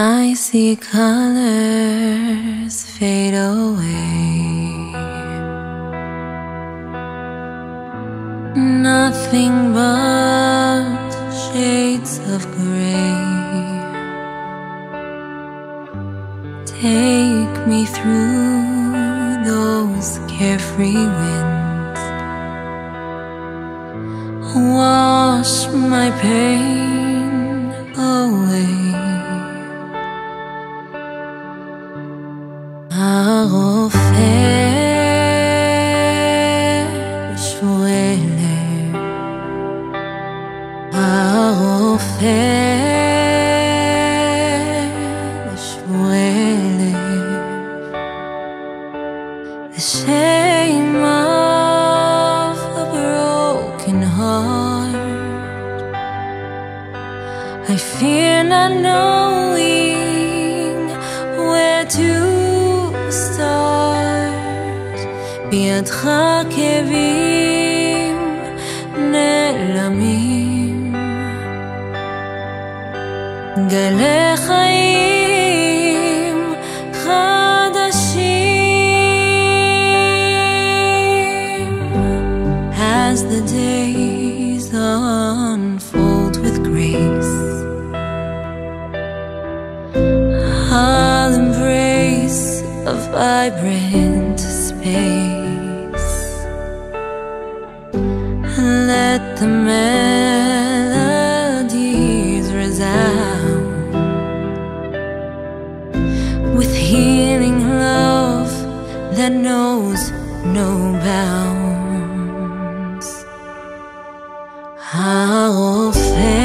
I see colors fade away. Nothing but shades of gray. Take me through those carefree winds. Wash my pain I fear not knowing where to בידך כאבים נעלמים. גלי חיים חדשים. As the days unfold with grace, I'll embrace a vibrant space let the melodies resound with healing love that knows no bounds. I'll fair.